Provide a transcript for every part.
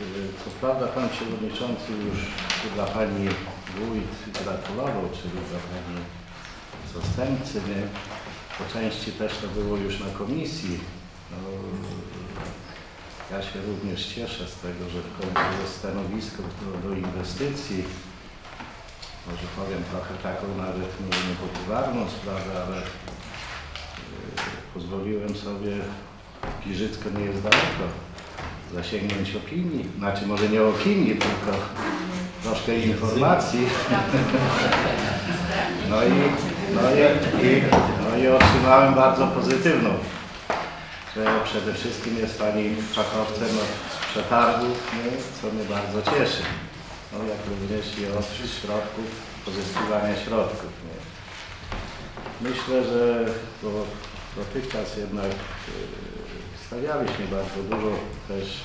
Y, Co prawda Pan Przewodniczący już dla Pani Wójt gratulował, czyli dla Pani zastępcy, nie? Po części też to było już na komisji. No, ja się również cieszę z tego, że w końcu jest stanowisko do, do inwestycji. Może powiem trochę taką nawet nie, niepopularną sprawę, ale y, pozwoliłem sobie, Giżycko nie jest daleko, zasięgnąć opinii. Znaczy może nie opinii, tylko troszkę informacji. No i, no i, i, no i otrzymałem bardzo pozytywną, że przede wszystkim jest Pani fachowcem od przetargów, nie? co mnie bardzo cieszy. No jak również i od środków, pozyskiwania środków. Nie? Myślę, że bo dotychczas jednak yy, stawialiśmy bardzo dużo też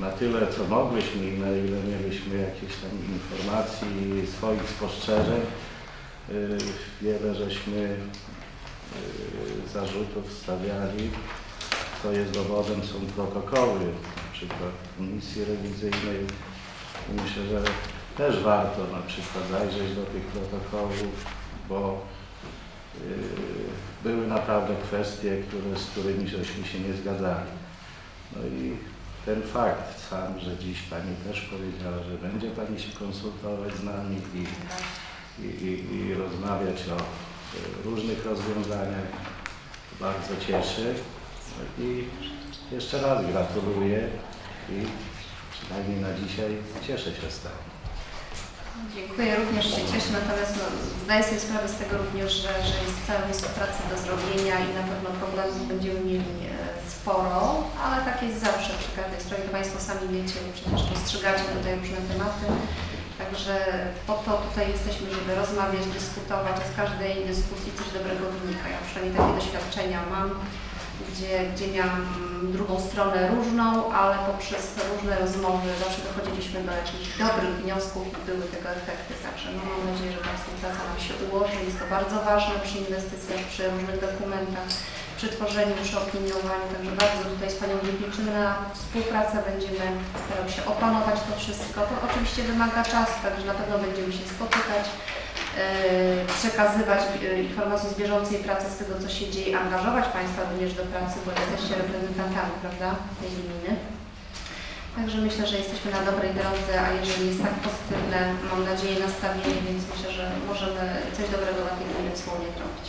na tyle, co mogliśmy i na ile mieliśmy jakieś tam informacji swoich spostrzeżeń. Yy, Wiele żeśmy yy, zarzutów stawiali. Co jest dowodem są protokoły, na przykład komisji rewizyjnej. Myślę, że też warto na przykład zajrzeć do tych protokołów, bo yy, były naprawdę kwestie, które, z którymi żeśmy się nie zgadzali. No i ten fakt sam, że dziś Pani też powiedziała, że będzie Pani się konsultować z nami i, i, i, i rozmawiać o e, różnych rozwiązaniach, bardzo cieszy. No I jeszcze raz gratuluję i przynajmniej na dzisiaj cieszę się z tego. Dziękuję, również się cieszę, natomiast no, zdaję sobie sprawę z tego również, że, że jest cała mnóstwo pracy do zrobienia i na pewno problemów będziemy mieli e, sporo, ale tak jest zawsze przy każdej sprawie, to Państwo sami wiecie, przecież postrzegacie tutaj różne tematy, także po to tutaj jesteśmy, żeby rozmawiać, dyskutować, a z każdej dyskusji coś dobrego wynika. Ja przynajmniej takie doświadczenia mam, gdzie, gdzie miałam mm, drugą stronę różną, ale poprzez te różne rozmowy zawsze dochodziliśmy do jakichś dobrych wniosków i były tego efekty. Także no, mam nadzieję, że ta współpraca nam się ułoży. Jest to bardzo ważne przy inwestycjach, przy różnych dokumentach, przy tworzeniu, przy opiniowaniu. Także bardzo tutaj z Panią liczymy na współpracę. Będziemy starały się opanować to wszystko. To oczywiście wymaga czasu, także na pewno będziemy się spotykać przekazywać e, informacje z bieżącej pracy, z tego co się dzieje, angażować Państwa również do pracy, bo jesteście reprezentantami, prawda, tej gminy. Także myślę, że jesteśmy na dobrej drodze, a jeżeli jest tak pozytywne, mam nadzieję, nastawienie, więc myślę, że możemy coś dobrego dla tej gminy wspólnie zrobić.